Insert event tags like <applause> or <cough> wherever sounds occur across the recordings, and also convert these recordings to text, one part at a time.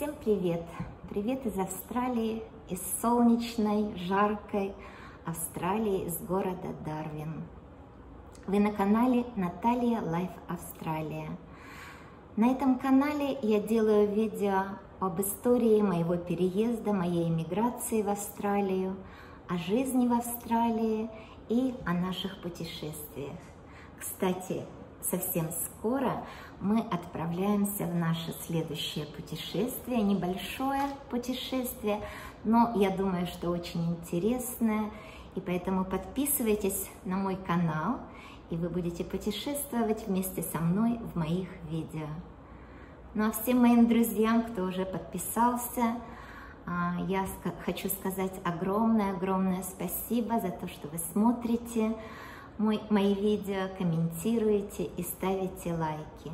Всем привет! Привет из Австралии, из солнечной, жаркой Австралии, из города Дарвин. Вы на канале Наталья Life Австралия. На этом канале я делаю видео об истории моего переезда, моей эмиграции в Австралию, о жизни в Австралии и о наших путешествиях. Кстати, совсем скоро мы отправляемся в наше следующее путешествие, небольшое путешествие, но я думаю, что очень интересное, и поэтому подписывайтесь на мой канал, и вы будете путешествовать вместе со мной в моих видео. Ну а всем моим друзьям, кто уже подписался, а, я хочу сказать огромное-огромное спасибо за то, что вы смотрите, мой, мои видео, комментируете и ставите лайки.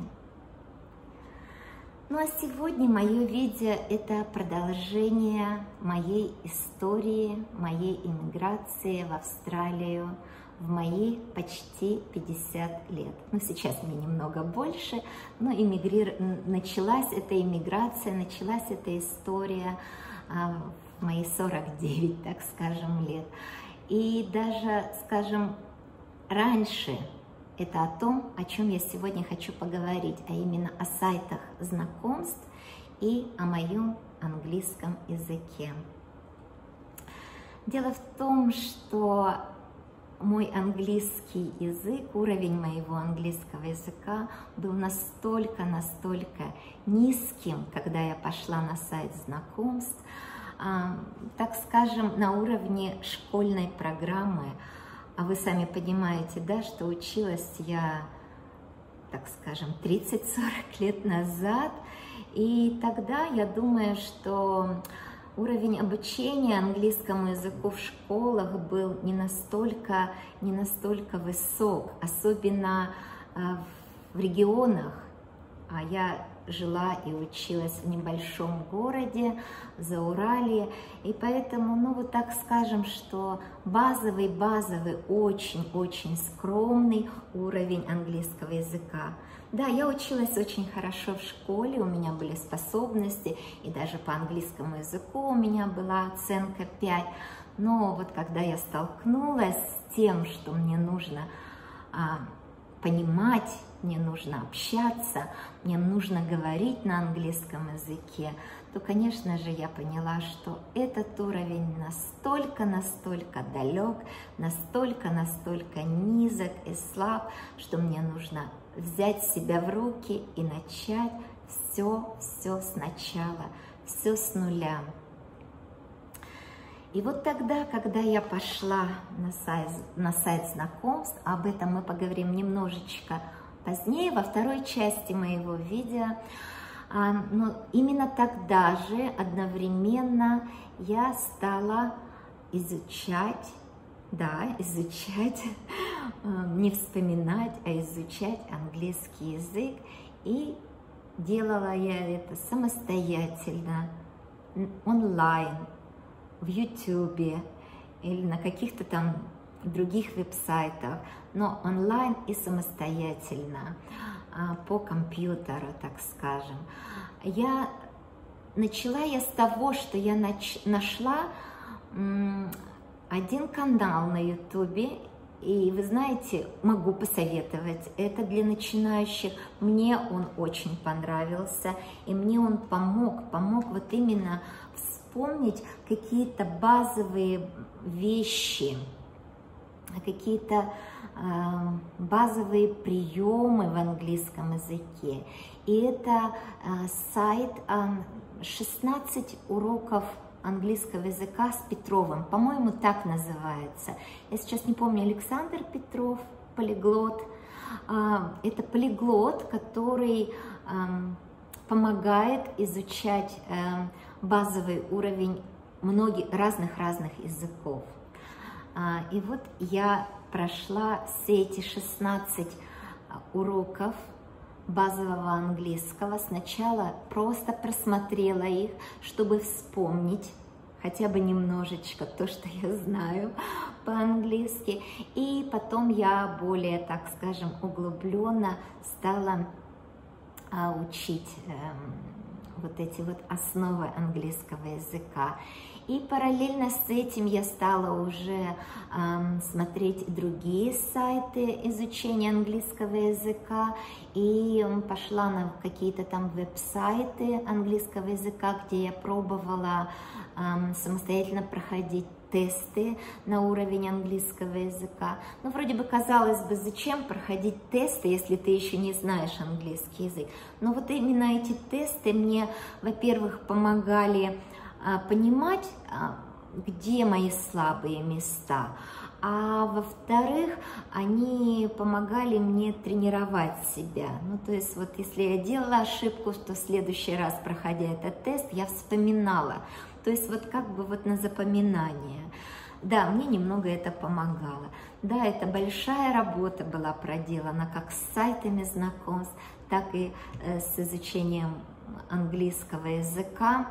Ну а сегодня мое видео – это продолжение моей истории, моей иммиграции в Австралию в мои почти 50 лет. Ну, сейчас мне немного больше, но иммигрир... началась эта иммиграция, началась эта история а, в мои 49, так скажем, лет. И даже, скажем, раньше это о том, о чем я сегодня хочу поговорить, а именно о сайтах знакомств и о моем английском языке. Дело в том, что мой английский язык, уровень моего английского языка был настолько, настолько низким, когда я пошла на сайт знакомств, так скажем, на уровне школьной программы, а вы сами понимаете, да, что училась я, так скажем, 30-40 <laughs> лет назад. И тогда я думаю, что уровень обучения английскому языку в школах был не настолько, не настолько высок, особенно а, в регионах. А я жила и училась в небольшом городе, за Урале, и поэтому, ну вот так скажем, что базовый, базовый, очень-очень скромный уровень английского языка. Да, я училась очень хорошо в школе, у меня были способности, и даже по английскому языку у меня была оценка 5, но вот когда я столкнулась с тем, что мне нужно а, понимать, мне нужно общаться, мне нужно говорить на английском языке, то, конечно же, я поняла, что этот уровень настолько-настолько далек, настолько-настолько низок и слаб, что мне нужно взять себя в руки и начать все-все сначала, все с нуля. И вот тогда, когда я пошла на сайт, на сайт знакомств, об этом мы поговорим немножечко позднее, во второй части моего видео, а, но именно тогда же одновременно я стала изучать, да, изучать, а, не вспоминать, а изучать английский язык. И делала я это самостоятельно, онлайн, в YouTube или на каких-то там других веб-сайтах, но онлайн и самостоятельно, а, по компьютеру, так скажем. Я начала я с того, что я нач, нашла один канал на YouTube, и вы знаете, могу посоветовать, это для начинающих. Мне он очень понравился, и мне он помог, помог вот именно вспомнить какие-то базовые вещи, какие-то э, базовые приемы в английском языке. И это э, сайт э, 16 уроков английского языка с Петровым, по-моему, так называется. Я сейчас не помню, Александр Петров, полиглот. Э, это полиглот, который помогает изучать базовый уровень многих разных-разных языков. А, и вот я прошла все эти 16 уроков базового английского. Сначала просто просмотрела их, чтобы вспомнить хотя бы немножечко то, что я знаю по-английски. И потом я более, так скажем, углубленно стала а, учить эм, вот эти вот основы английского языка. И параллельно с этим я стала уже эм, смотреть другие сайты изучения английского языка и пошла на какие-то там веб-сайты английского языка, где я пробовала эм, самостоятельно проходить тесты на уровень английского языка. Ну, вроде бы казалось бы, зачем проходить тесты, если ты еще не знаешь английский язык. Но вот именно эти тесты мне, во-первых, помогали а, понимать, а, где мои слабые места, а во-вторых, они помогали мне тренировать себя. Ну, то есть вот если я делала ошибку, то в следующий раз, проходя этот тест, я вспоминала, то есть вот как бы вот на запоминание. Да, мне немного это помогало. Да, это большая работа была проделана как с сайтами знакомств, так и э, с изучением английского языка,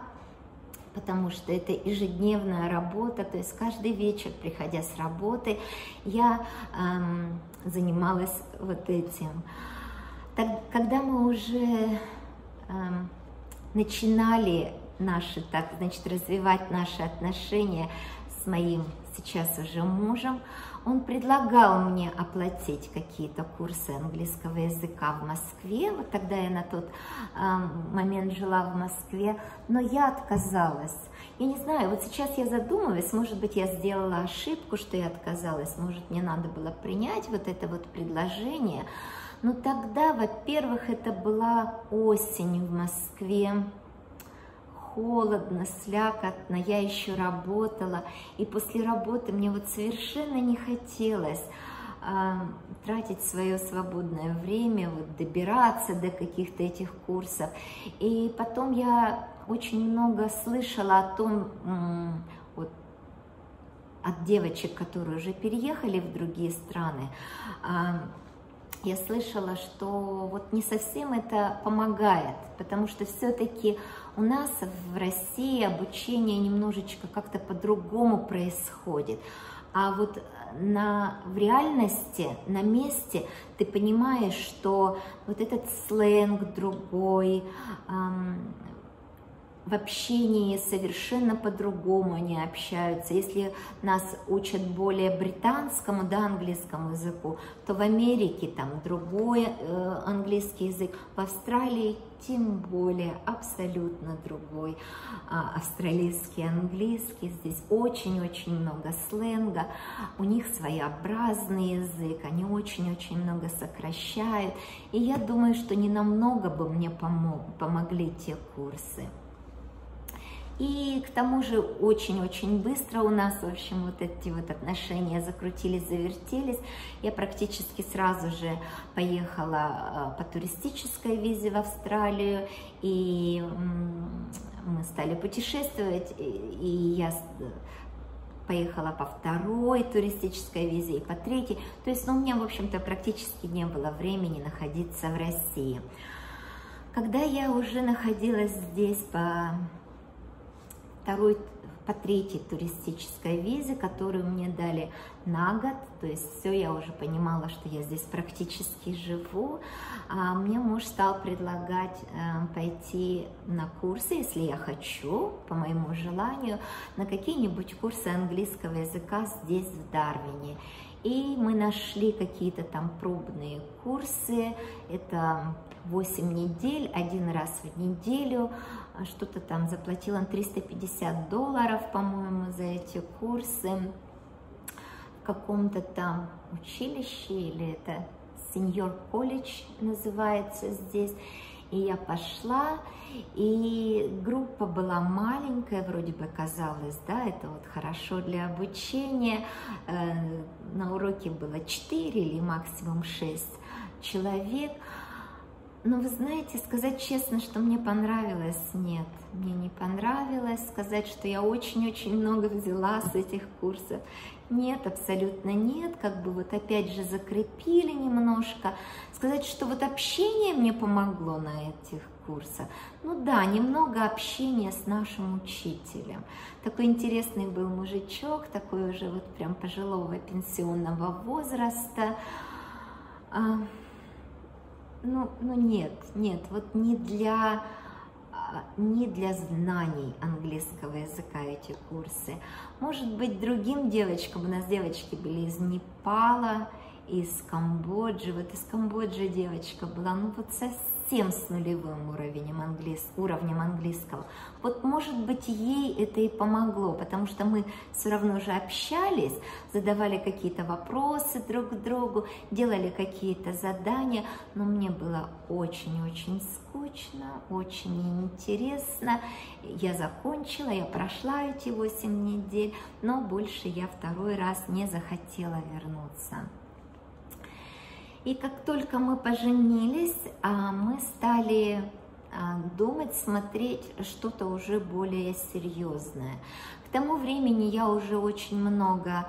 потому что это ежедневная работа, то есть каждый вечер, приходя с работы, я эм, занималась вот этим. Так, когда мы уже эм, начинали наши, так, значит, развивать наши отношения с моим сейчас уже мужем, он предлагал мне оплатить какие-то курсы английского языка в Москве. Вот тогда я на тот э, момент жила в Москве, но я отказалась. Я не знаю, вот сейчас я задумываюсь, может быть, я сделала ошибку, что я отказалась, может, мне надо было принять вот это вот предложение. Но тогда, во-первых, это была осень в Москве, холодно, слякотно, я еще работала, и после работы мне вот совершенно не хотелось э, тратить свое свободное время, вот добираться до каких-то этих курсов. И потом я очень много слышала о том, вот, от девочек, которые уже переехали в другие страны, э, я слышала, что вот не совсем это помогает, потому что все-таки у нас в России обучение немножечко как-то по-другому происходит. А вот на, в реальности, на месте ты понимаешь, что вот этот сленг другой, эм, в общении совершенно по-другому они общаются. Если нас учат более британскому, да, английскому языку, то в Америке там другой э, английский язык, в Австралии тем более абсолютно другой а, австралийский английский. Здесь очень-очень много сленга, у них своеобразный язык, они очень-очень много сокращают. И я думаю, что не намного бы мне помог, помогли те курсы. И к тому же очень-очень быстро у нас, в общем, вот эти вот отношения закрутились, завертелись. Я практически сразу же поехала а, по туристической визе в Австралию, и мы стали путешествовать, и я поехала по второй туристической визе и по третьей. То есть ну, у меня, в общем-то, практически не было времени находиться в России. Когда я уже находилась здесь по второй, по третьей туристической визе, которую мне дали на год, то есть все, я уже понимала, что я здесь практически живу, а мне муж стал предлагать э, пойти на курсы, если я хочу, по моему желанию, на какие-нибудь курсы английского языка здесь, в Дарвине. И мы нашли какие-то там пробные курсы, это 8 недель, один раз в неделю, что-то там заплатила 350 долларов, по-моему, за эти курсы в каком-то там училище, или это сеньор колледж называется здесь. И я пошла, и группа была маленькая, вроде бы казалось, да, это вот хорошо для обучения. Э, на уроке было 4 или максимум 6 человек. Но вы знаете, сказать честно, что мне понравилось, нет, мне не понравилось. Сказать, что я очень-очень много взяла с этих курсов, нет, абсолютно нет. Как бы вот опять же закрепили немножко. Сказать, что вот общение мне помогло на этих курсах. Ну да, немного общения с нашим учителем. Такой интересный был мужичок, такой уже вот прям пожилого пенсионного возраста. А, ну, ну нет, нет, вот не для не для знаний английского языка эти курсы. Может быть, другим девочкам, у нас девочки были из Непала, из Камбоджи. Вот из Камбоджи девочка была, ну вот совсем с нулевым уровнем, английс... уровнем английского. Вот может быть ей это и помогло, потому что мы все равно же общались, задавали какие-то вопросы друг другу, делали какие-то задания, но мне было очень-очень скучно, очень интересно. Я закончила, я прошла эти 8 недель, но больше я второй раз не захотела вернуться. И как только мы поженились, а, мы стали а, думать, смотреть что-то уже более серьезное. К тому времени я уже очень много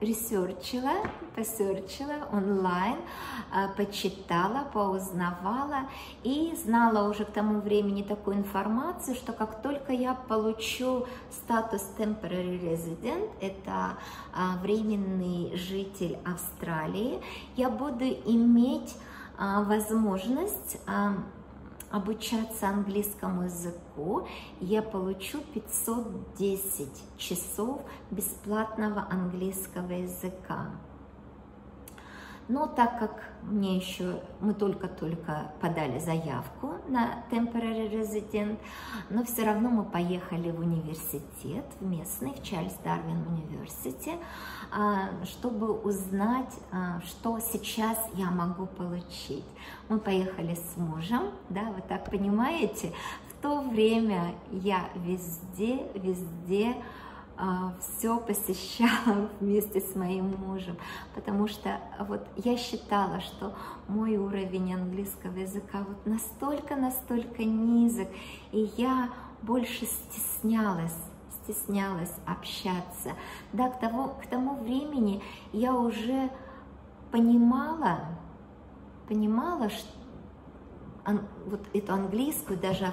ресерчила, посерчила онлайн, а, почитала, поузнавала и знала уже к тому времени такую информацию, что как только я получу статус temporary resident, это а, временный житель Австралии, я буду иметь а, возможность обучаться английскому языку, я получу 510 часов бесплатного английского языка. Но так как мне еще, мы только-только подали заявку на temporary resident, но все равно мы поехали в университет, в местный, в Чарльз Дарвин университет, чтобы узнать, а, что сейчас я могу получить. Мы поехали с мужем, да, вы так понимаете, в то время я везде, везде а, все посещала <laughs> вместе с моим мужем, потому что вот я считала, что мой уровень английского языка вот настолько-настолько низок, и я больше стеснялась стеснялась общаться. Да, к тому, к тому времени я уже понимала, понимала, что вот эту английскую, даже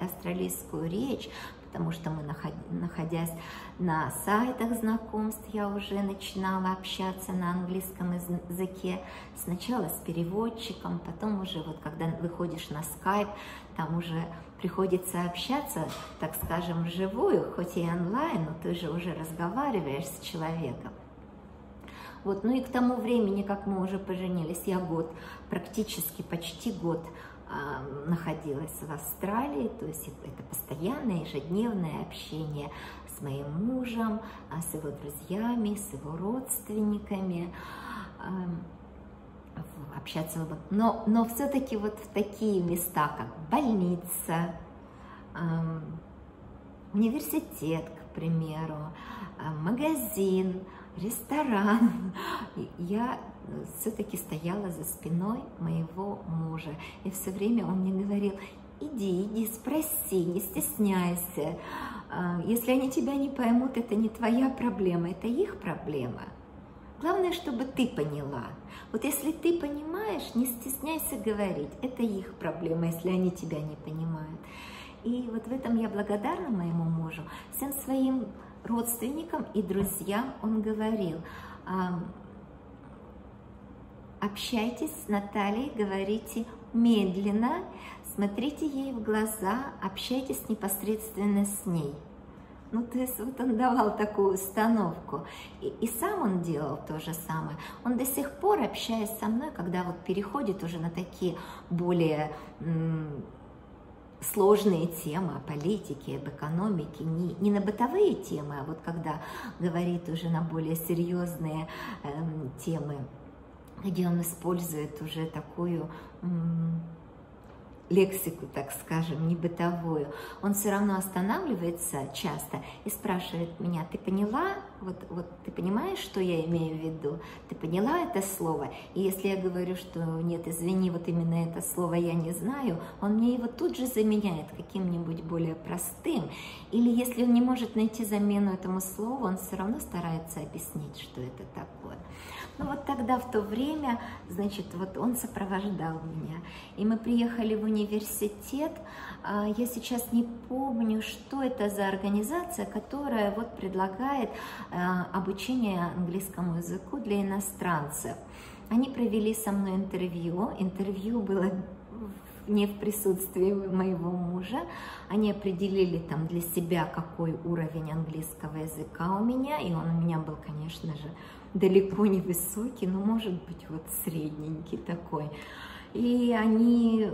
австралийскую речь, потому что мы, находясь на сайтах знакомств, я уже начинала общаться на английском языке. Сначала с переводчиком, потом уже вот когда выходишь на скайп, там уже приходится общаться, так скажем, вживую, хоть и онлайн, но ты же уже разговариваешь с человеком. Вот, ну и к тому времени, как мы уже поженились, я год, практически почти год находилась в Австралии, то есть это постоянное ежедневное общение с моим мужем, а, с его друзьями, с его родственниками, общаться, но, но все-таки вот в такие места, как больница, университет, к примеру, а, магазин, ресторан, <laughs> я все-таки стояла за спиной моего мужа. И все время он мне говорил, иди, иди, спроси, не стесняйся. А, если они тебя не поймут, это не твоя проблема, это их проблема. Главное, чтобы ты поняла. Вот если ты понимаешь, не стесняйся говорить. Это их проблема, если они тебя не понимают. И вот в этом я благодарна моему мужу. Всем своим родственникам и друзьям он говорил, общайтесь с Натальей, говорите медленно, смотрите ей в глаза, общайтесь непосредственно с ней. Ну, то есть вот он давал такую установку. И, и сам он делал то же самое. Он до сих пор, общаясь со мной, когда вот переходит уже на такие более сложные темы о политике, об экономике, не, не на бытовые темы, а вот когда говорит уже на более серьезные э, темы где он использует уже такую лексику, так скажем, не бытовую, он все равно останавливается часто и спрашивает меня, ты поняла, вот, вот ты понимаешь, что я имею в виду? Ты поняла это слово? И если я говорю, что нет, извини, вот именно это слово я не знаю, он мне его тут же заменяет каким-нибудь более простым. Или если он не может найти замену этому слову, он все равно старается объяснить, что это такое. Ну вот тогда, в то время, значит, вот он сопровождал меня. И мы приехали в университет. А, я сейчас не помню, что это за организация, которая вот предлагает а, обучение английскому языку для иностранцев. Они провели со мной интервью. Интервью было не в присутствии моего мужа. Они определили там для себя, какой уровень английского языка у меня, и он у меня был, конечно же, далеко не высокий, но может быть вот средненький такой. И они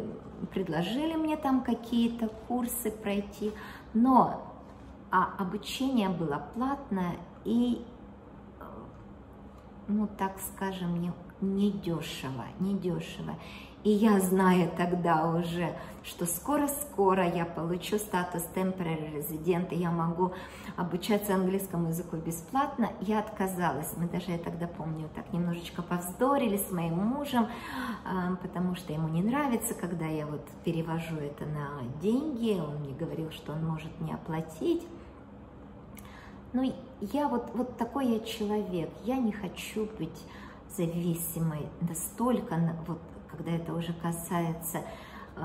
предложили мне там какие-то курсы пройти, но а обучение было платное и, ну так скажем, не, не не дешево. И я знаю тогда уже, что скоро-скоро я получу статус temporary resident, я могу обучаться английскому языку бесплатно, я отказалась. Мы даже, я тогда помню, так немножечко повздорили с моим мужем, а, потому что ему не нравится, когда я вот перевожу это на деньги. Он мне говорил, что он может не оплатить. Ну, я вот, вот такой я человек, я не хочу быть зависимой настолько, вот когда это уже касается э,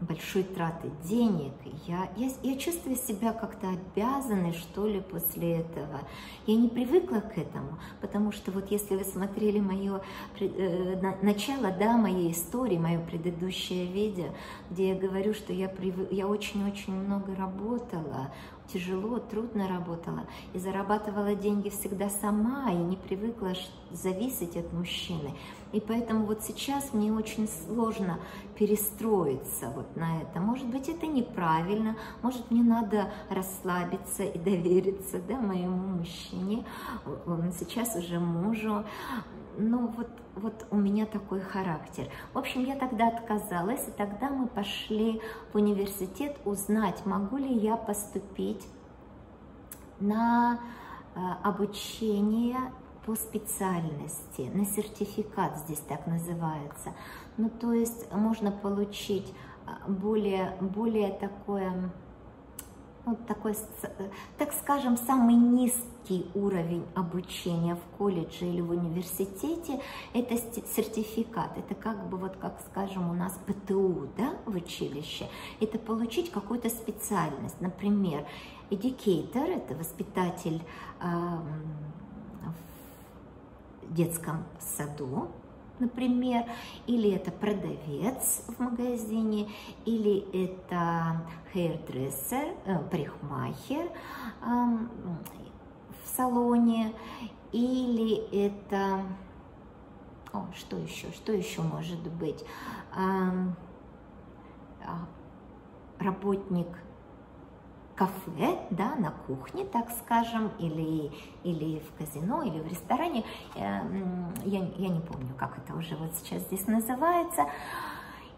большой траты денег, я, я, я чувствую себя как-то обязанной, что ли, после этого. Я не привыкла к этому, потому что вот если вы смотрели мое э, начало, да, моей истории, мое предыдущее видео, где я говорю, что я, прив... я очень-очень много работала, тяжело, трудно работала и зарабатывала деньги всегда сама и не привыкла зависеть от мужчины. И поэтому вот сейчас мне очень сложно перестроиться вот на это. Может быть, это неправильно, может, мне надо расслабиться и довериться да, моему мужчине, сейчас уже мужу. Ну, вот, вот у меня такой характер. В общем, я тогда отказалась, и тогда мы пошли в университет узнать, могу ли я поступить на э, обучение по специальности, на сертификат здесь так называется. Ну, то есть можно получить а, более, более такое, ну, такой, так скажем, самый низкий уровень обучения в колледже или в университете, это сертификат, это как бы вот, как скажем, у нас ПТУ, да, в училище, это получить какую-то специальность, например, educator, это воспитатель детском саду, например, или это продавец в магазине, или это hairdresser, э, парикмахер э, в салоне, или это, о, что еще, что еще может быть, э, работник кафе, да, на кухне, так скажем, или, или в казино, или в ресторане, э, я, я не помню, как это уже вот сейчас здесь называется,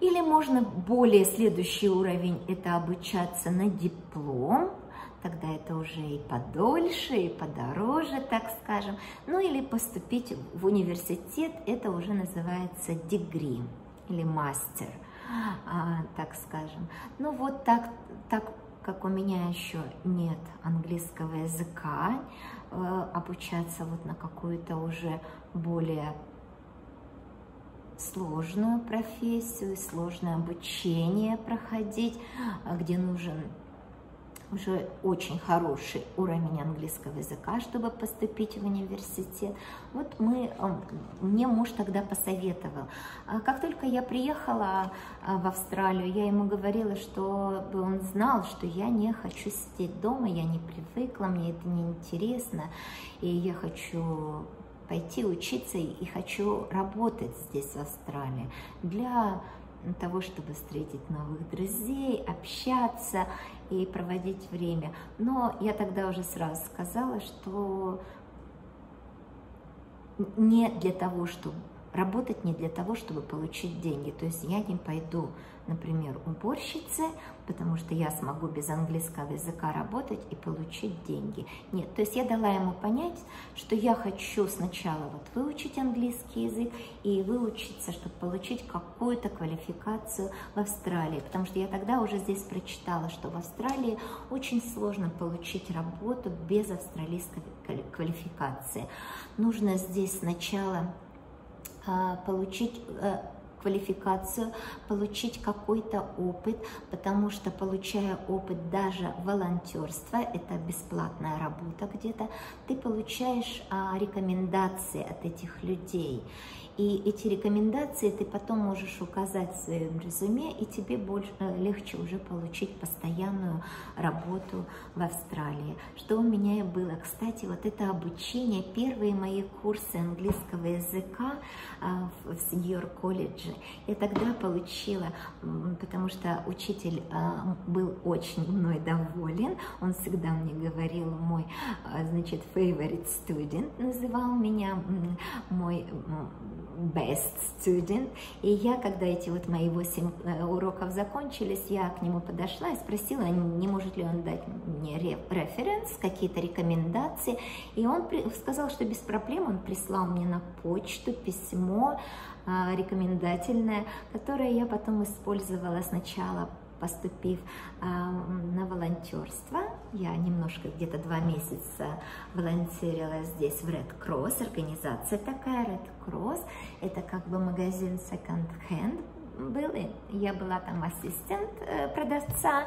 или можно более следующий уровень, это обучаться на диплом, тогда это уже и подольше, и подороже, так скажем, ну или поступить в университет, это уже называется дегри или мастер, а, так скажем. Ну вот так, так как у меня еще нет английского языка, э, обучаться вот на какую-то уже более сложную профессию, сложное обучение проходить, где нужен уже очень хороший уровень английского языка, чтобы поступить в университет. Вот мы, эм, мне муж тогда посоветовал. А как только я приехала а, в Австралию, я ему говорила, что он знал, что я не хочу сидеть дома, я не привыкла, мне это не интересно, и я хочу пойти учиться и хочу работать здесь, в Австралии, для того, чтобы встретить новых друзей, общаться и проводить время. Но я тогда уже сразу сказала, что не для того, чтобы работать не для того, чтобы получить деньги. То есть я не пойду, например, уборщице, потому что я смогу без английского языка работать и получить деньги. Нет, то есть я дала ему понять, что я хочу сначала вот выучить английский язык и выучиться, чтобы получить какую-то квалификацию в Австралии. Потому что я тогда уже здесь прочитала, что в Австралии очень сложно получить работу без австралийской квалификации. Нужно здесь сначала а, получить э, квалификацию, получить какой-то опыт, потому что получая опыт даже волонтерства, это бесплатная работа где-то, ты получаешь а, рекомендации от этих людей. И эти рекомендации ты потом можешь указать в своем резюме, и тебе больше, э, легче уже получить постоянную работу в Австралии. Что у меня и было. Кстати, вот это обучение, первые мои курсы английского языка а, в сеньор колледже я тогда получила, потому что учитель а, был очень мной доволен, он всегда мне говорил, мой, а, значит, favorite student называл меня, мой best student. И я, когда эти вот мои 8 э, уроков закончились, я к нему подошла и спросила, не может ли он дать мне референс, какие-то рекомендации. И он сказал, что без проблем, он прислал мне на почту письмо а, рекомендательное, которое я потом использовала сначала поступив э, на волонтерство, я немножко, где-то два месяца волонтерила здесь в Red Cross, организация такая Red Cross, это как бы магазин second hand был, я была там ассистент э, продавца,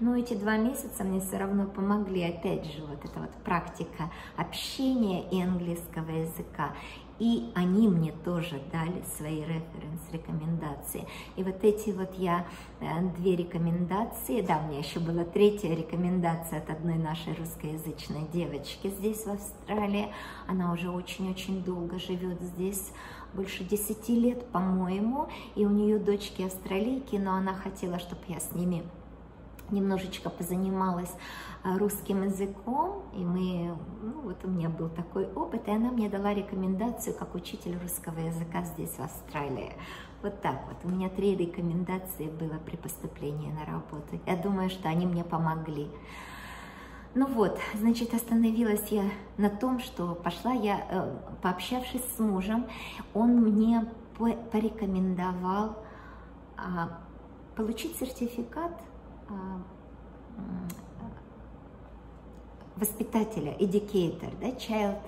но эти два месяца мне все равно помогли, опять же, вот эта вот практика общения и английского языка. И они мне тоже дали свои референс, рекомендации. И вот эти вот я э, две рекомендации, да, у меня еще была третья рекомендация от одной нашей русскоязычной девочки здесь, в Австралии. Она уже очень-очень долго живет здесь, больше 10 лет, по-моему, и у нее дочки австралийки, но она хотела, чтобы я с ними немножечко позанималась а, русским языком, и мы, ну, вот у меня был такой опыт, и она мне дала рекомендацию как учитель русского языка здесь, в Австралии. Вот так вот. У меня три рекомендации было при поступлении на работу. Я думаю, что они мне помогли. Ну вот, значит, остановилась я на том, что пошла я, э, пообщавшись с мужем, он мне порекомендовал а, получить сертификат воспитателя, educator, да, child,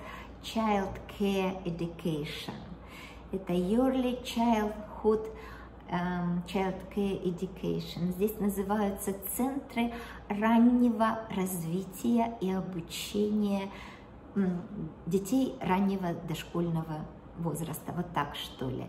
child care education. Это yearly childhood um, child care education. Здесь называются центры раннего развития и обучения детей раннего дошкольного возраста, вот так что ли.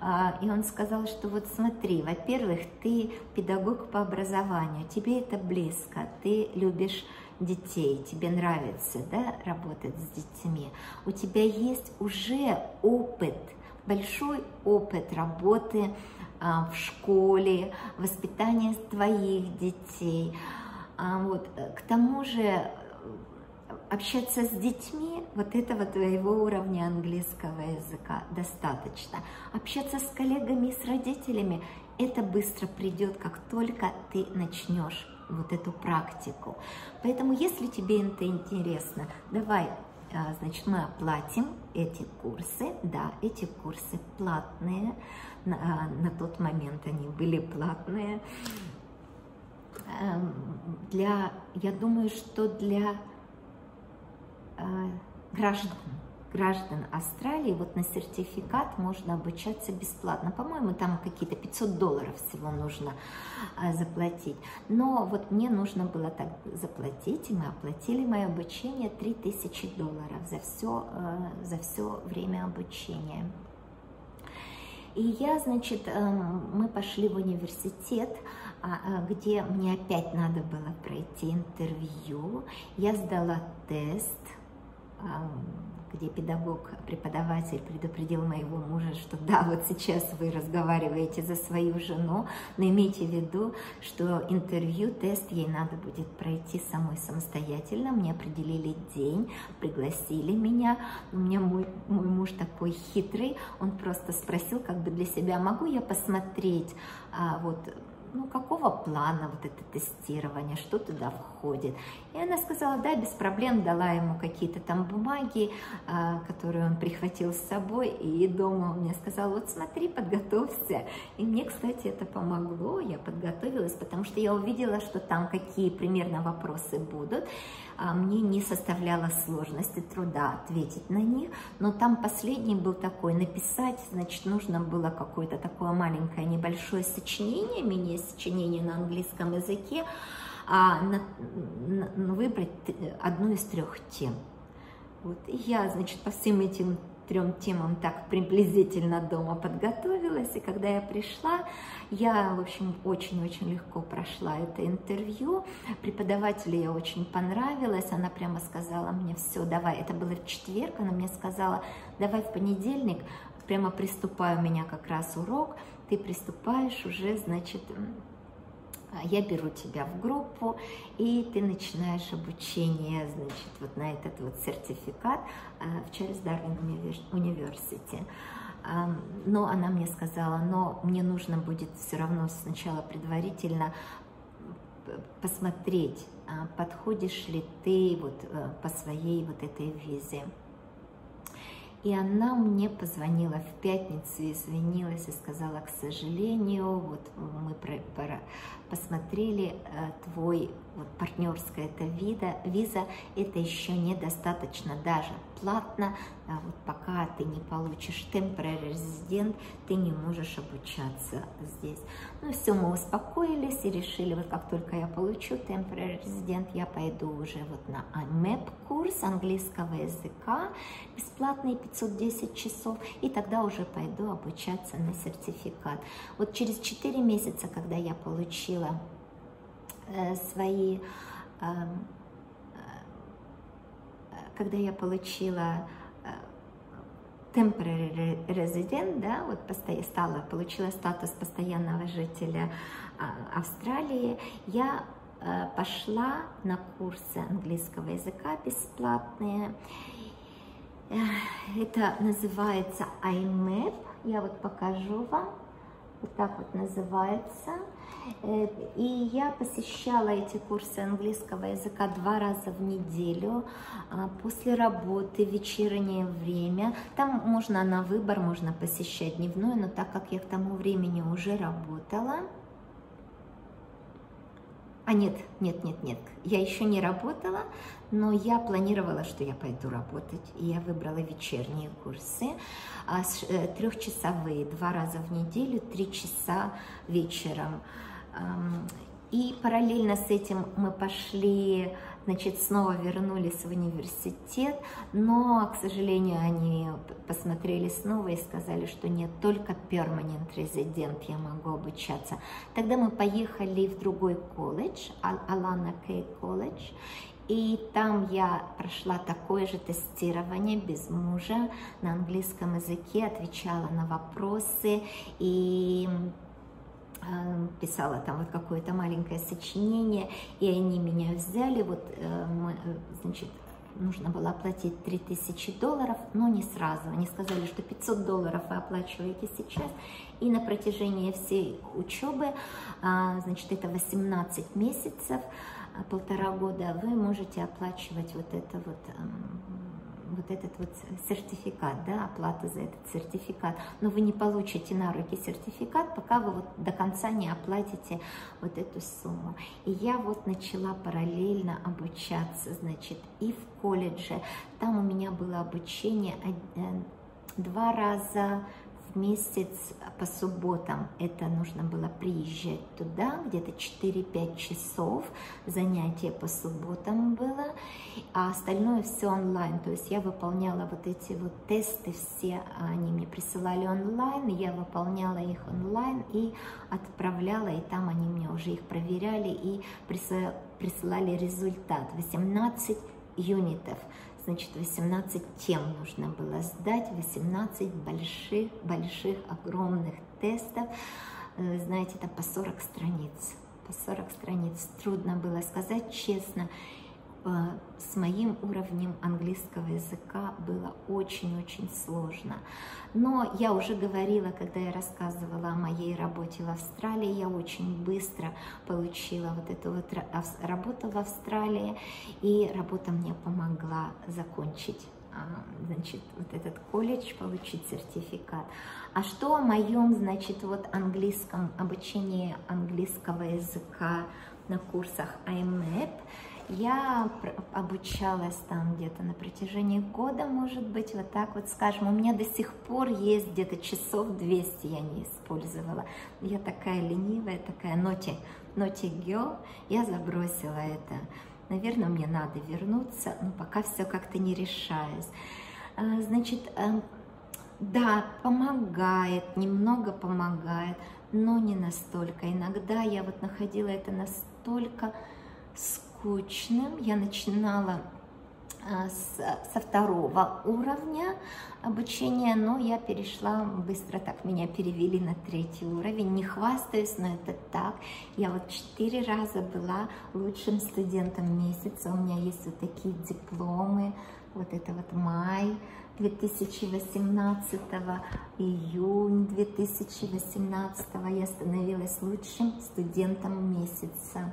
А, и он сказал, что вот смотри, во-первых, ты педагог по образованию, тебе это близко, ты любишь детей, тебе нравится да, работать с детьми, у тебя есть уже опыт, большой опыт работы а, в школе, воспитания твоих детей. А, вот. К тому же общаться с детьми, вот этого твоего уровня английского языка достаточно. Общаться с коллегами с родителями, это быстро придет, как только ты начнешь вот эту практику. Поэтому, если тебе это интересно, давай, а, значит, мы оплатим эти курсы. Да, эти курсы платные. На, а, на тот момент они были платные. Эм, для, я думаю, что для граждан, граждан Австралии вот на сертификат можно обучаться бесплатно. По-моему, там какие-то 500 долларов всего нужно э, заплатить. Но вот мне нужно было так заплатить, и мы оплатили мое обучение 3000 долларов за все, э, за все время обучения. И я, значит, мы пошли в университет, а, где мне опять надо было пройти интервью. Я сдала тест, где педагог, преподаватель предупредил моего мужа, что да, вот сейчас вы разговариваете за свою жену, но имейте в виду, что интервью, тест ей надо будет пройти самой самостоятельно. Мне определили день, пригласили меня. У меня мой, мой муж такой хитрый, он просто спросил как бы для себя, могу я посмотреть а, вот ну, какого плана вот это тестирование, что туда входит. И она сказала, да, без проблем, дала ему какие-то там бумаги, а, которые он прихватил с собой, и дома он мне сказал, вот смотри, подготовься. И мне, кстати, это помогло, я подготовилась, потому что я увидела, что там какие примерно вопросы будут, мне не составляло сложности труда ответить на них, но там последний был такой, написать, значит, нужно было какое-то такое маленькое небольшое сочинение, мини-сочинение на английском языке, а на, на, выбрать одну из трех тем. Вот. И я, значит, по всем этим трем темам так приблизительно дома подготовилась, и когда я пришла, я, в общем, очень-очень легко прошла это интервью, преподавателю я очень понравилась, она прямо сказала мне, все, давай, это было в четверг, она мне сказала, давай в понедельник, прямо приступаю у меня как раз урок, ты приступаешь уже, значит, я беру тебя в группу, и ты начинаешь обучение, значит, вот на этот вот сертификат а, в Чарльз Дарвин университете. Но она мне сказала, но мне нужно будет все равно сначала предварительно посмотреть, а, подходишь ли ты вот э, по своей вот этой визе. И она мне позвонила в пятницу, извинилась и сказала, к сожалению, вот мы про, посмотрели э, твой вот, партнерская это вида, виза, это еще недостаточно даже платно, а вот пока ты не получишь temporary resident, ты не можешь обучаться здесь. Ну все, мы успокоились и решили, вот как только я получу temporary resident, я пойду уже вот на IMAP курс английского языка, бесплатный 510 часов, и тогда уже пойду обучаться на сертификат. Вот через 4 месяца, когда я получила э, свои эм, когда я получила э, temporary resident, да, вот стала, получила статус постоянного жителя Австралии, я э, пошла на курсы английского языка бесплатные. Э, это называется IMAP, я вот покажу вам, вот так вот называется. Э, и я посещала эти курсы английского языка два раза в неделю, а, после работы, вечернее время. Там можно на выбор, можно посещать дневной, но так как я к тому времени уже работала, а нет, нет, нет, нет, я еще не работала, но я планировала, что я пойду работать, и я выбрала вечерние курсы, а, э, трехчасовые, два раза в неделю, три часа вечером. И параллельно с этим мы пошли, значит, снова вернулись в университет, но, к сожалению, они посмотрели снова и сказали, что нет, только permanent resident я могу обучаться. Тогда мы поехали в другой колледж, Алана Кей колледж, и там я прошла такое же тестирование без мужа на английском языке, отвечала на вопросы и писала там вот какое-то маленькое сочинение, и они меня взяли, вот, э, э, значит, нужно было оплатить 3000 долларов, но не сразу. Они сказали, что 500 долларов вы оплачиваете сейчас, и на протяжении всей учебы, а, значит, это 18 месяцев, полтора года, вы можете оплачивать вот это вот эм, вот этот вот сертификат, да, оплата за этот сертификат, но вы не получите на руки сертификат, пока вы вот до конца не оплатите вот эту сумму. И я вот начала параллельно обучаться, значит, и в колледже. Там у меня было обучение э, два раза в месяц по субботам. Это нужно было приезжать туда, где-то 4-5 часов. Занятия по субботам было, а остальное все онлайн, то есть я выполняла вот эти вот тесты все, они мне присылали онлайн, я выполняла их онлайн и отправляла, и там они мне уже их проверяли и присылали результат, 18 юнитов значит, 18 тем нужно было сдать, 18 больших, больших, огромных тестов, э, знаете, это по 40 страниц, по 40 страниц, трудно было сказать честно, с моим уровнем английского языка было очень-очень сложно. Но я уже говорила, когда я рассказывала о моей работе в Австралии, я очень быстро получила вот эту вот работу в Австралии, и работа мне помогла закончить а, значит, вот этот колледж, получить сертификат. А что о моем, значит, вот английском, обучении английского языка на курсах IMAP? Я обучалась там где-то на протяжении года, может быть, вот так вот скажем. У меня до сих пор есть где-то часов 200 я не использовала. Я такая ленивая, такая ноти, ноти гео, я забросила это. Наверное, мне надо вернуться, но пока все как-то не решаюсь. А, значит, эм, да, помогает, немного помогает, но не настолько. Иногда я вот находила это настолько скучным. Я начинала а, со второго уровня обучения, но я перешла быстро, так меня перевели на третий уровень. Не хвастаюсь, но это так. Я вот четыре раза была лучшим студентом месяца. У меня есть вот такие дипломы. Вот это вот май 2018, июнь 2018 я становилась лучшим студентом месяца.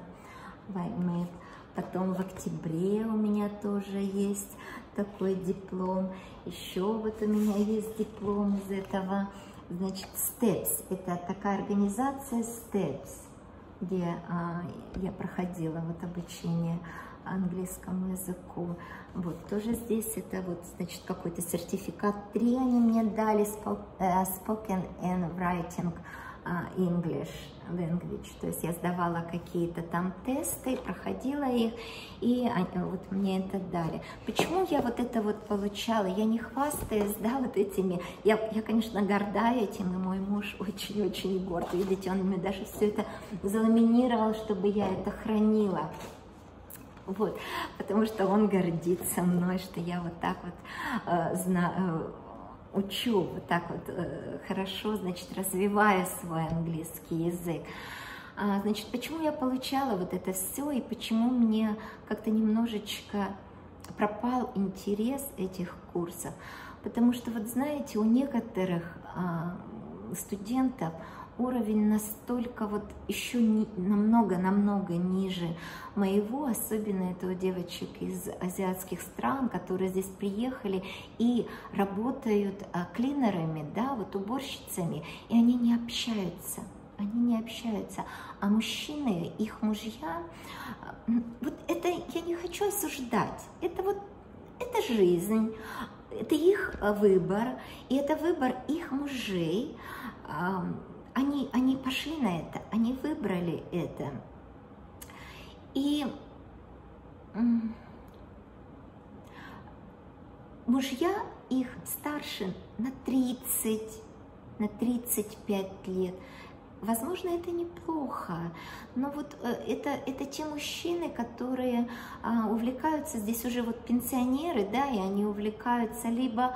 Ваймэп. Потом в октябре у меня тоже есть такой диплом. Еще вот у меня есть диплом из этого. Значит, STEPS. Это такая организация STEPS, где а, я проходила вот обучение английскому языку. Вот, тоже здесь это вот, значит, какой-то сертификат. Три они мне дали, э, spoken and writing English language. То есть я сдавала какие-то там тесты, проходила их, и вот мне это дали. Почему я вот это вот получала? Я не хвастаюсь, да, вот этими. Я, я конечно, горда этим, и мой муж очень-очень горд. Видите, он мне даже все это заламинировал, чтобы я это хранила. Вот, потому что он гордится мной, что я вот так вот э, знаю учу вот так вот э, хорошо, значит, развиваю свой английский язык. А, значит, почему я получала вот это все и почему мне как-то немножечко пропал интерес этих курсов? Потому что, вот знаете, у некоторых а, студентов уровень настолько вот еще намного-намного ниже моего, особенно это у девочек из азиатских стран, которые здесь приехали и работают а, клинерами, да, вот уборщицами, и они не общаются они не общаются. А мужчины, их мужья, а, вот это я не хочу осуждать. Это вот, это жизнь, это их выбор, и это выбор их мужей они, они пошли на это, они выбрали это. И мужья их старше на 30, на 35 лет. Возможно, это неплохо, но вот э, это, это те мужчины, которые а, увлекаются, здесь уже вот пенсионеры, да, и они увлекаются либо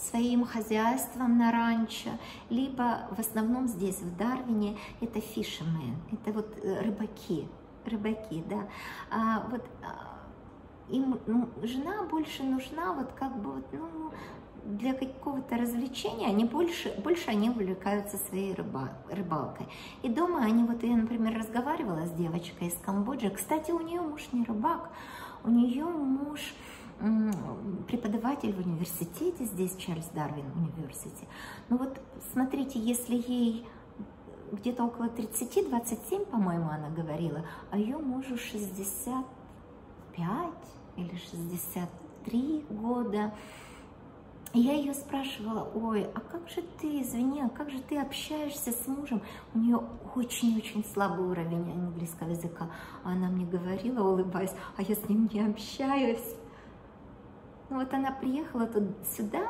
своим хозяйством на ранчо, либо в основном здесь, в Дарвине, это фишемен, это вот э, рыбаки, рыбаки, да. А, вот а, им ну, жена больше нужна вот как бы вот, ну, для какого-то развлечения, они больше, больше они увлекаются своей рыба, рыбалкой. И дома они, вот я, например, разговаривала с девочкой из Камбоджи, кстати, у нее муж не рыбак, у нее муж преподаватель в университете, здесь Чарльз Дарвин университет. Ну вот смотрите, если ей где-то около 30-27, по-моему, она говорила, а ее мужу 65 или 63 года. Я ее спрашивала, ой, а как же ты, извини, а как же ты общаешься с мужем? У нее очень-очень слабый уровень английского языка. Она мне говорила, улыбаясь, а я с ним не общаюсь. Ну вот она приехала тут, сюда,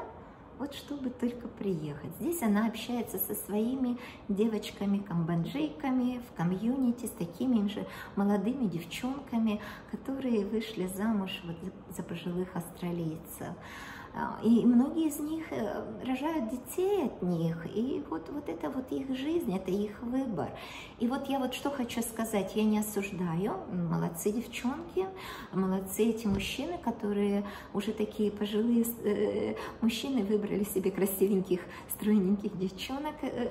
вот чтобы только приехать. Здесь она общается со своими девочками, камбоджейками в комьюнити, с такими же молодыми девчонками, которые вышли замуж вот за пожилых австралийцев. А, и многие из них э, рожают детей от них, и вот, вот это вот их жизнь, это их выбор. И вот я вот что хочу сказать, я не осуждаю, молодцы девчонки, молодцы эти мужчины, которые уже такие пожилые э, мужчины выбрали себе красивеньких, стройненьких девчонок, э,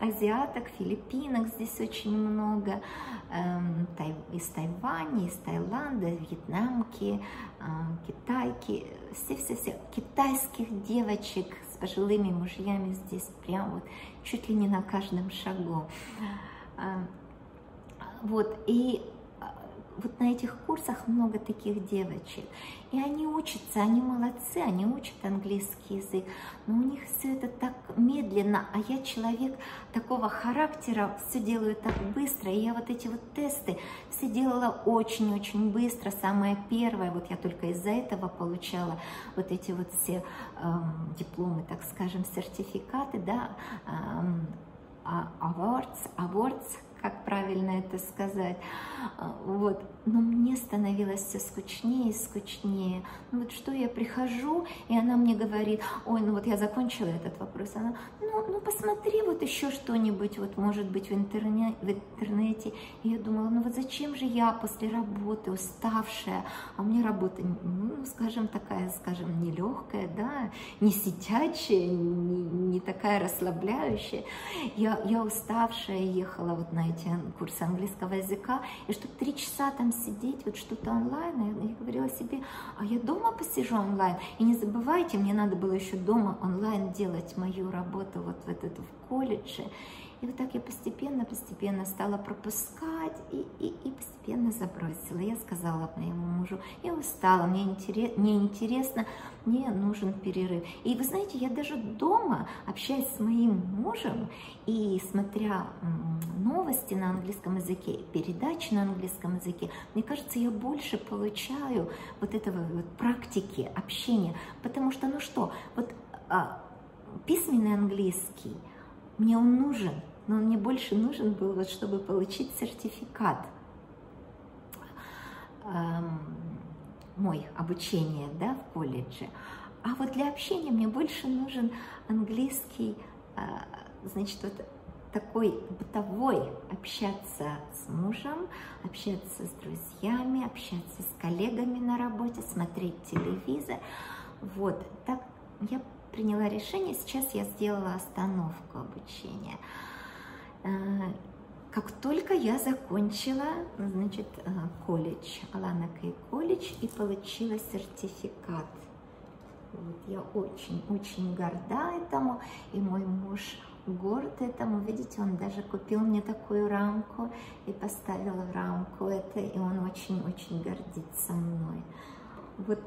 азиаток, филиппинок. Здесь очень много, э, из Тайваня, из Таиланда, вьетнамки, э, китайки, все-все-все китайских девочек с пожилыми мужьями здесь прям вот чуть ли не на каждом шагу. А, вот, и вот на этих курсах много таких девочек. И они учатся, они молодцы, они учат английский язык, но у них все это так медленно, а я человек такого характера, все делаю так быстро, и я вот эти вот тесты все делала очень-очень быстро, самое первое, вот я только из-за этого получала вот эти вот все эм, дипломы, так скажем, сертификаты, да, эм, awards, awards, как правильно это сказать. А, вот. Но мне становилось все скучнее и скучнее. Ну вот что я прихожу, и она мне говорит, ой, ну вот я закончила этот вопрос. Она, ну, ну посмотри вот еще что-нибудь, вот может быть в, интерне, в интернете. И я думала, ну вот зачем же я после работы уставшая, а у меня работа, ну, скажем, такая, скажем, нелегкая, да, не сидячая, не, не такая расслабляющая. Я, я уставшая ехала вот на эти курсы английского языка, и чтобы три часа там сидеть, вот что-то онлайн, я говорила себе, а я дома посижу онлайн, и не забывайте, мне надо было еще дома онлайн делать мою работу вот в этот в колледже, и вот так я постепенно-постепенно стала пропускать и, и, и постепенно забросила. Я сказала моему мужу, я устала, мне, интерес, мне интересно, мне нужен перерыв. И вы знаете, я даже дома, общаясь с моим мужем и смотря новости на английском языке, передачи на английском языке, мне кажется, я больше получаю вот этого вот практики общения. Потому что, ну что, вот а, письменный английский – мне он нужен, но он мне больше нужен был, вот, чтобы получить сертификат эм, мой обучение да, в колледже. А вот для общения мне больше нужен английский, э, значит, вот такой бытовой, общаться с мужем, общаться с друзьями, общаться с коллегами на работе, смотреть телевизор. Вот, так я приняла решение, сейчас я сделала остановку обучения. Э, как только я закончила, значит, э, колледж, Алана Кей колледж, и получила сертификат. Вот, я очень-очень горда этому, и мой муж горд этому. Видите, он даже купил мне такую рамку и поставил в рамку это, и он очень-очень гордится мной. Вот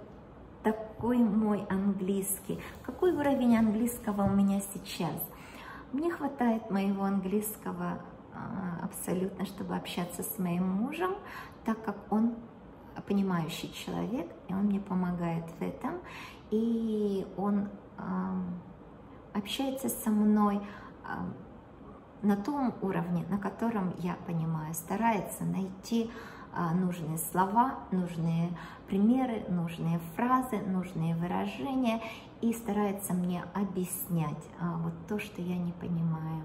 такой мой английский. Какой уровень английского у меня сейчас? Мне хватает моего английского а, абсолютно, чтобы общаться с моим мужем, так как он понимающий человек, и он мне помогает в этом, и он общается со мной на том уровне, на котором я понимаю, старается найти нужные слова, нужные примеры, нужные фразы, нужные выражения и старается мне объяснять а, вот то, что я не понимаю.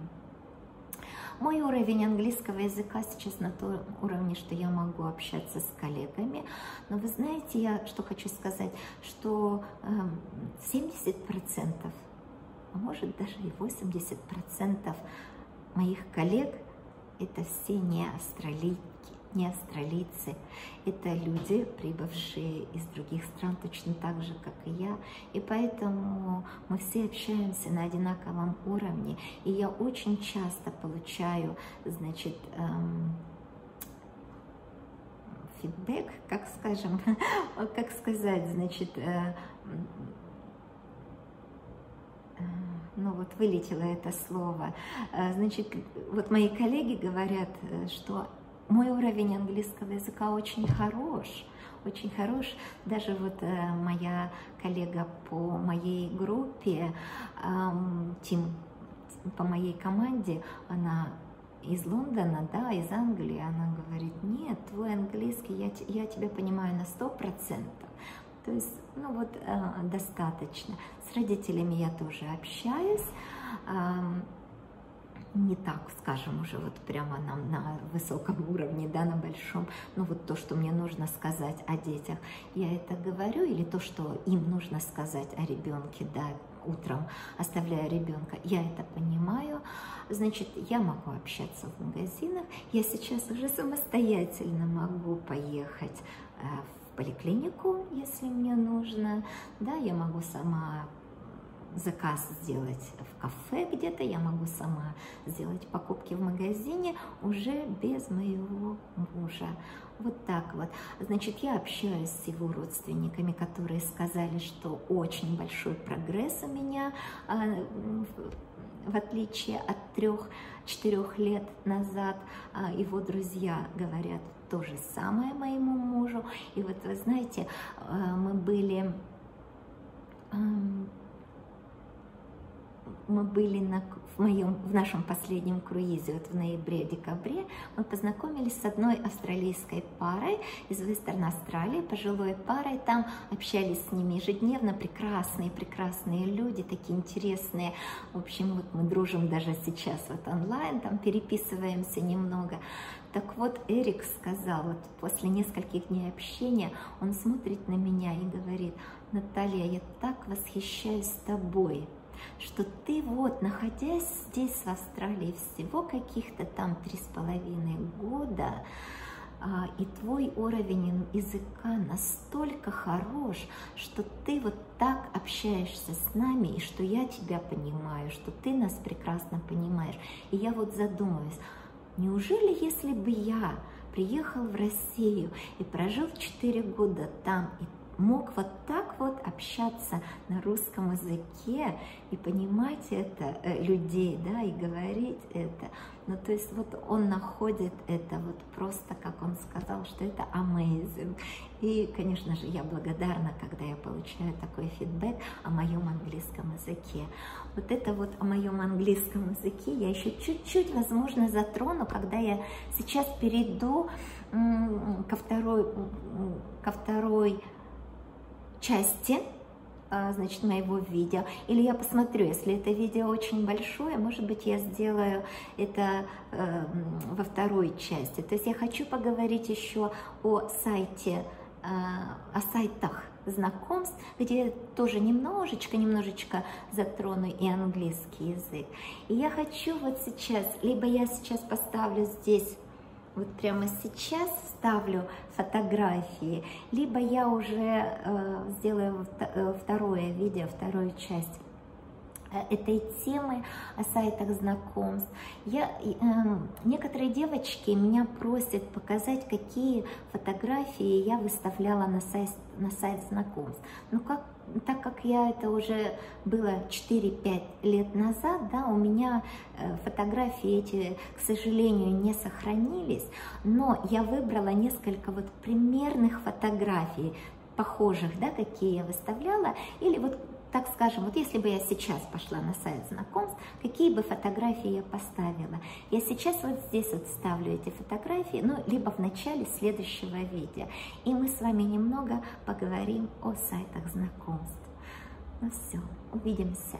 Мой уровень английского языка сейчас на том уровне, что я могу общаться с коллегами. Но вы знаете, я что хочу сказать, что 70%, эм, а может даже и 80% моих коллег это все не австралийцы не австралийцы, это люди, прибывшие из других стран точно так же, как и я, и поэтому мы все общаемся на одинаковом уровне, и я очень часто получаю, значит, эм, фидбэк, как скажем, <laughs> как сказать, значит, э, э, ну вот вылетело это слово. Э, значит, вот мои коллеги говорят, э, что мой уровень английского языка очень хорош, очень хорош. Даже вот э, моя коллега по моей группе, э, Тим, по моей команде, она из Лондона, да, из Англии, она говорит, нет, твой английский, я, я тебя понимаю на сто процентов. То есть, ну вот, э, достаточно. С родителями я тоже общаюсь. Э, не так, скажем, уже вот прямо нам на высоком уровне, да, на большом, но вот то, что мне нужно сказать о детях, я это говорю, или то, что им нужно сказать о ребенке, да, утром, оставляя ребенка, я это понимаю, значит, я могу общаться в магазинах, я сейчас уже самостоятельно могу поехать э, в поликлинику, если мне нужно, да, я могу сама заказ сделать в кафе где-то, я могу сама сделать покупки в магазине уже без моего мужа. Вот так вот. Значит, я общаюсь с его родственниками, которые сказали, что очень большой прогресс у меня, а, в отличие от трех-четырех лет назад. А, его друзья говорят то же самое моему мужу. И вот вы знаете, а, мы были мы были на, в, моем, в нашем последнем круизе, вот в ноябре-декабре, мы познакомились с одной австралийской парой из Вестерн Австралии, пожилой парой, там общались с ними ежедневно, прекрасные, прекрасные люди, такие интересные. В общем, вот мы дружим даже сейчас вот онлайн, там переписываемся немного. Так вот, Эрик сказал, вот после нескольких дней общения, он смотрит на меня и говорит, Наталья, я так восхищаюсь тобой, что ты вот, находясь здесь, в Австралии, всего каких-то там три с половиной года, а, и твой уровень языка настолько хорош, что ты вот так общаешься с нами, и что я тебя понимаю, что ты нас прекрасно понимаешь. И я вот задумываюсь, неужели если бы я приехал в Россию и прожил 4 года там и мог вот так вот общаться на русском языке и понимать это э, людей, да, и говорить это. Ну, то есть вот он находит это вот просто, как он сказал, что это amazing. И, конечно же, я благодарна, когда я получаю такой фидбэк о моем английском языке. Вот это вот о моем английском языке я еще чуть-чуть, возможно, затрону, когда я сейчас перейду ко второй, ко второй части а, значит, моего видео. Или я посмотрю, если это видео очень большое, может быть, я сделаю это э, во второй части. То есть я хочу поговорить еще о сайте, э, о сайтах знакомств, где тоже немножечко, немножечко затрону и английский язык. И я хочу вот сейчас, либо я сейчас поставлю здесь вот прямо сейчас ставлю фотографии, либо я уже э, сделаю э, второе видео, вторую часть э, этой темы о сайтах знакомств. Я, э, некоторые девочки меня просят показать, какие фотографии я выставляла на сайт, на сайт знакомств. Ну, как так как я это уже было 4-5 лет назад, да, у меня э, фотографии эти, к сожалению, не сохранились, но я выбрала несколько вот примерных фотографий, похожих, да, какие я выставляла, или вот так скажем, вот если бы я сейчас пошла на сайт знакомств, какие бы фотографии я поставила? Я сейчас вот здесь вот ставлю эти фотографии, ну, либо в начале следующего видео. И мы с вами немного поговорим о сайтах знакомств. Ну все, увидимся.